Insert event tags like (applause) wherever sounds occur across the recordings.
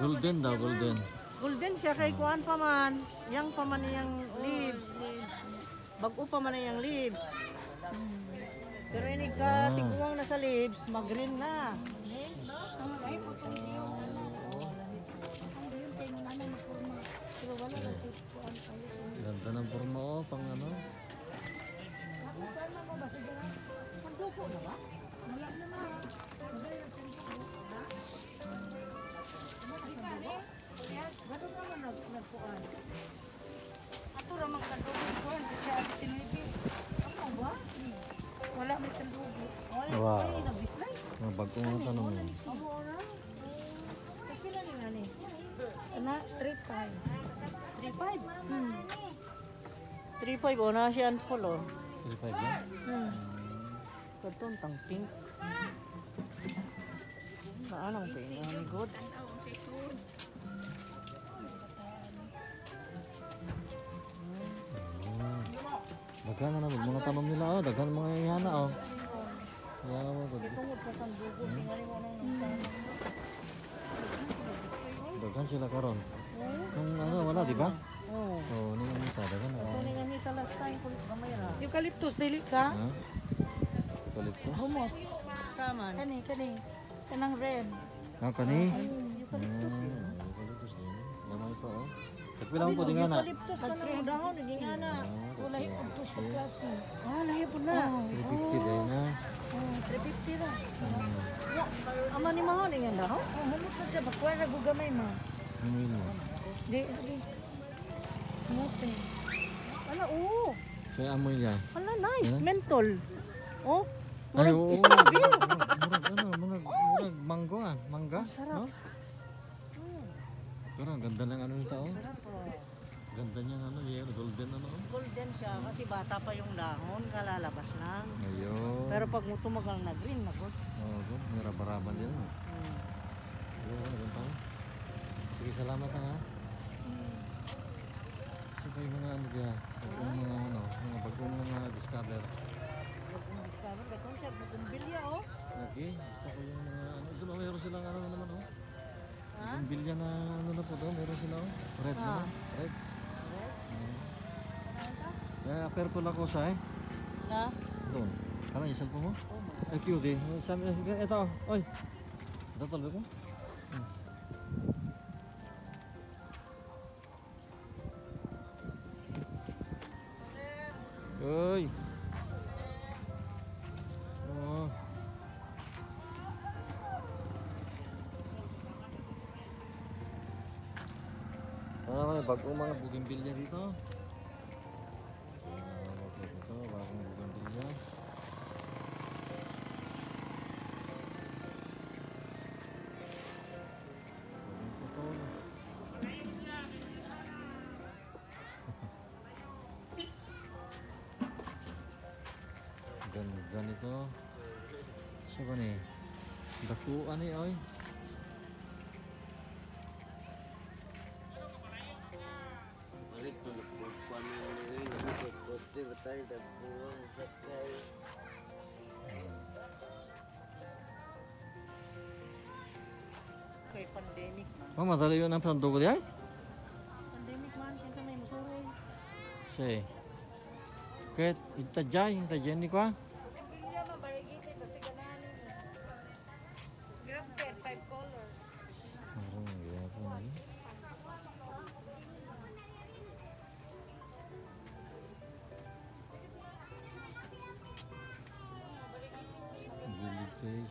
Golden daw, golden. Golden siya kay kuan pa man. Yang pa man yang leaves. Bago pa man yang leaves. Pero ini ka tiguang na sa leaves, mag-green na. Ganda ng forma oh, pang ano. Ato ra mang sandugo ko, hindi siya sinuibi. Ano ba? Wala may sandugo. Wow. Ay, nag-display. Bagong mga tanong yun. Amo na. Kapila ni nga ni? Ana, 3-5. 3.5. Hmm. 3.5 o na siya ang full oh. 35 lang. Hmm. Katong tang pink. Tayo nga ni God. Daghan na naman mga tanong nila oh, daghan mga ihana oh. Kaya mo good. Tungod sa sandugo, tingali mo nang nagtama. Daghan sila karon. Nung ano wala di ba? Oo. Oh, ni ang isa daghan na. Kung nga nita last time, kung gamay ra. Eucalyptus dili ka? Ha? Eucalyptus. Humot. Saman. Kani, kani. Kanang red. Ah, kani. Eucalyptus Ah, yun. Eucalyptus din. Lamay pa oh. Tagpila mo po din nga na. Eucalyptus ka na dahon, naging ana. Kulay ugto siya klase. Ah, lahi po na. 350 din na. Oh, 350 ra. Hmm. Ya, ama ni mahon yan dahon. Oh, humot na siya. Bakuha na gugamay ma. Ang yun mo. Di, di. Smooth eh. Ala, oo. Kaya amoy niya. Ala, nice. Mentol. Oh, Ay, murag oo. strawberry. Murag, murag, ano, mango ah. Mangga. sarap. No? Pero ang ganda ng ano nito oh. Sarap oh. Ganda niya ano, yellow, golden ano. oh. Golden siya kasi bata pa yung dahon, kalalabas lang. Ayun. Pero pag mo tumagal na green, na good. Oo, oh, good. May rabaraban din. Hmm. Ayun, ganda. Sige, salamat ha. So, kayo mga ano dyan, bagong mga ano, mga bagong mga discover. Bagong discover, bagong siya, bagong bilya oh. Lagi, gusto ko yung mga oh, meron silang ano na naman oh. Ha? Yung bilya na ano na po doon, meron sila oh. Red Ah. red. Mm. Kaya purple ako sa eh. Na? Doon. Kama yung cellphone mo? Oh, my. Ay, cute eh. Sabi, ito, oy. Ito talbe ko. Hmm. Uy. Bagong mga bugimbilya dito. Okay, ito, bagong bugimbilya. Bagong putol. (laughs) Ganda nito. Sa ba ni? Dakuan ni oy. Nagkakotse ba tayo na buwang sakay? Kay pandemic man. Oh, madali yun ang planto ko di ay? Pandemic man siya sa may musuroy. Say. Ket itajay, itajay ni ko ah. Bilya ma, barigite. Kasi ganahan mo. Grafted, five colors. Parang gapon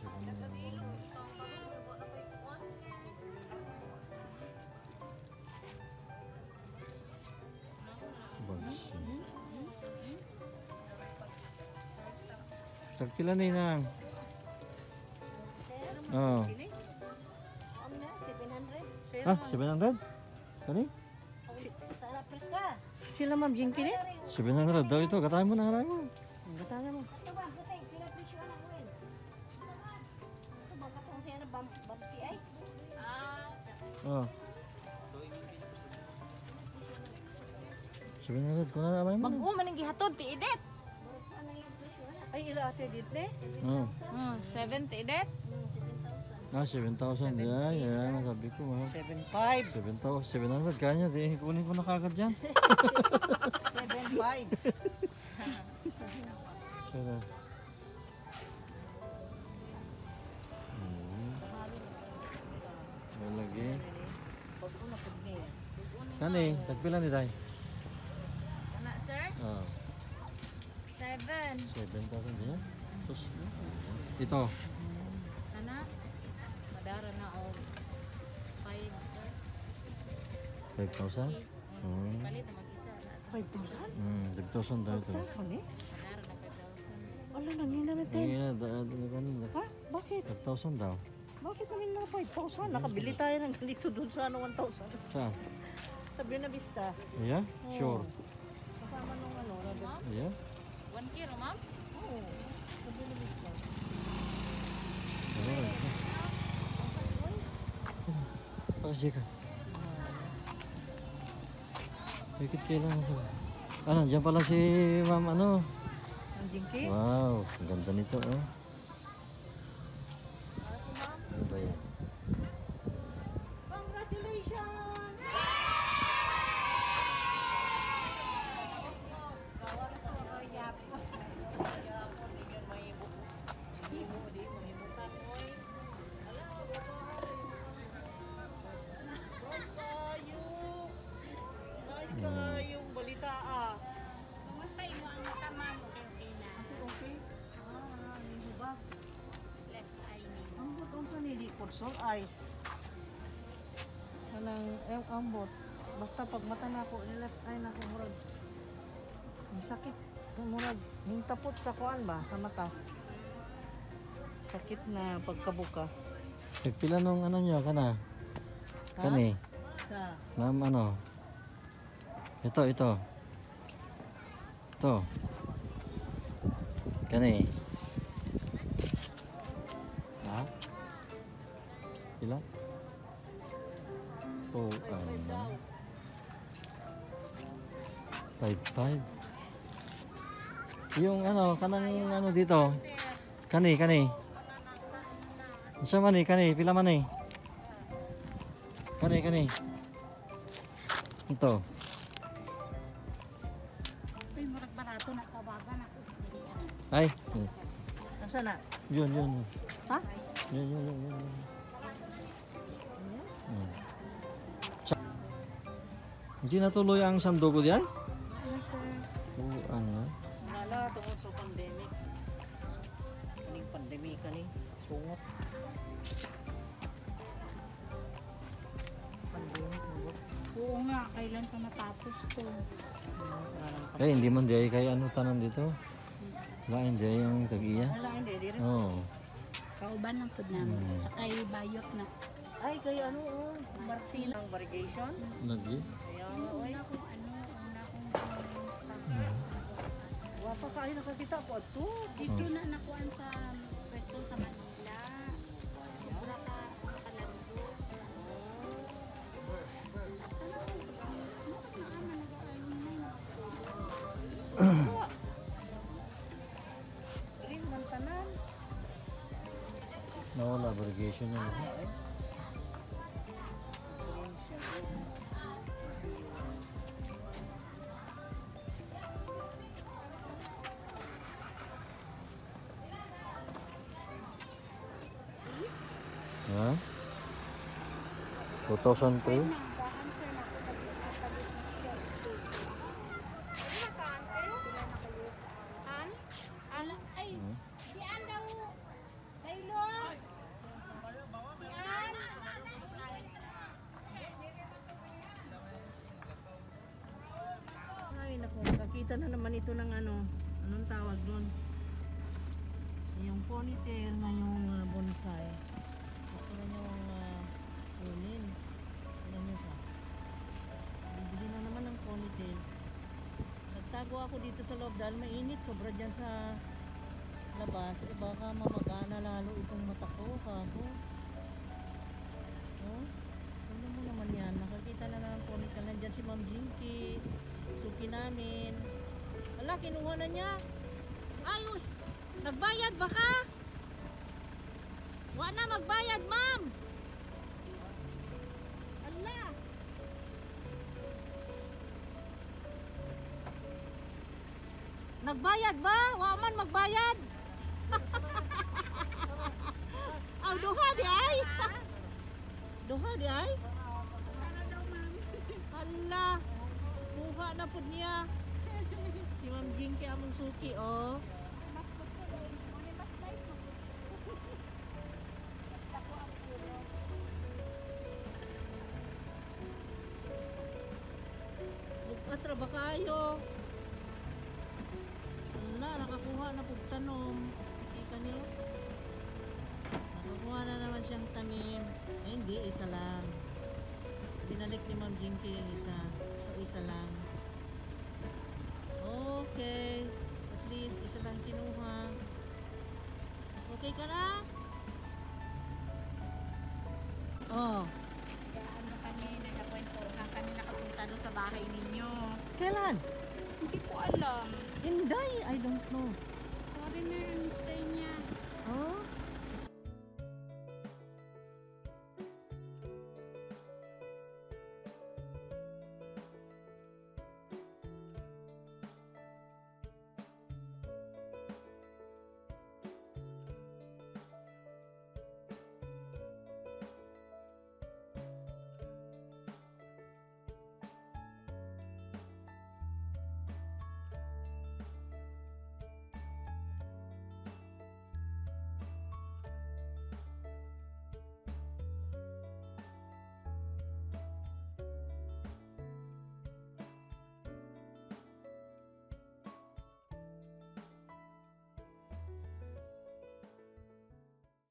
Gilisay sa kanila. Bagsi. Tagpila na inang. Oh. Ano na, 700? Ah, 700? Kani? Sila ma'am Jinky ni? 700 daw ito. Katayin mo na haray mo. Gatangan mo. Oh. 700 ko na haray mo. Mag-u man ang gihatod ti Idet. Ay, ila ate dit ni? Oh. Hmm, 70 Idet. Ah, 7,000. Yeah, yeah. Sabi ko, mahal. 7.5. 7,000. 700. Kanya, di. Kunin ko na kagad dyan. 7.5. (laughs) (laughs) Pero... Kani, tagpila ni Day? Anak, sir? Ah, Seven. 7,000 din yan. Sus. Ito. Anak? Madara na o. Five, sir. 5,000? Hmm. Palit na mag-isa. na. 5,000? Hmm, 5,000 daw ito. 5,000 eh? Madara na 5,000. Wala lang yun namin Hindi na, da, da, kanina. Ha? Bakit? 5,000 daw. Bakit namin na 5,000? Nakabili tayo ng ganito doon sa ano 1,000. Saan? Sa Buena Vista. Yeah? Sure. Kasama nung ano. Ma'am? Yeah? One kilo, ma'am? Oo. Sa Buena Vista. Alright. Pakasya ka. Bakit kailangan sa... Ah, nandiyan pala si ma'am ano. Ang jinky? Wow, ang ganda nito oh. Sol eyes. Kanang eh ambot. Basta pag mata na ako, ni left eye na ako murag. Ang sakit. Murag yung tapot sa kuan ba sa mata. Sakit na pagkabuka. Nagpila nung ano nyo, kana? Ha? Kani? Sa Ma'am ano? Ito, ito. Ito. Kani? Ha? Ilan? Ito, ano? Five, five. Yung ano, kanang ano dito. Kani, kani. Sa mani, kani, pila man eh. Kani, kani. Ito. Uy, murag barato na sa dilian. Ay. Nasaan na? Yun, yun. yun. Ha? Yun, yun, yun, yun. Hindi natuloy ang sandugo diyan? Yes, sir. Oo, ano? Wala tungod sa pandemic. Kaning pandemic kani sungot. Pandemic mo. Oo nga, kailan pa matapos to? Kaya hindi man di kay ano tanan dito. Lain di yung tag-iya. Wala hindi dire. Oo. Kauban lang po namin. Hmm. Sa kay bayot na. Ay kay ano oh, Martin ang variegation. Lagi. Una kong ano, una kong Wa pa kayo nakakita po ato. Dito na nakuan sa pwesto sa Manila. Sobra ka nakalando. Green man tanan. Nawala abrogation yun. Ay naku, nakakita na naman ito ng ano. Anong tawag doon? Yung ponytail na yung ah, bonsai. Niyong uh, kunin. Ano niyo siya? Bibili na naman ng ponytail. Nagtago ako dito sa loob dahil mainit. Sobra dyan sa labas. Eh, baka mamagana lalo itong mata ko. Kako. Oh, ano mo naman yan? Nakakita na ng ponytail. Nandyan si Ma'am Jinky. Suki namin. Wala, kinuha na niya. Ay, uy! Nagbayad baka? Wa na magbayad, ma'am. Allah. Nagbayad ba? Wa man magbayad. (laughs) Aw duha di ay. (laughs) duha di ay. Sana daw, ma'am. Allah. Kuha na pud niya. Si Ma'am Jinky among suki oh. Ba kayo? Wala, nakakuha na pug tanom. Kita niyo? Nakakuha na naman siyang tanim. Ay, hindi, isa lang. Binalik ni Ma'am Jinky yung isa. So, isa lang. Okay. At least, isa lang kinuha. Okay ka na? Oh. Ano kami, nagkakwento na kami nakapunta doon sa bahay ninyo. Kailan? Hindi ko alam. Hindi, I don't know. Foreigner, Mr.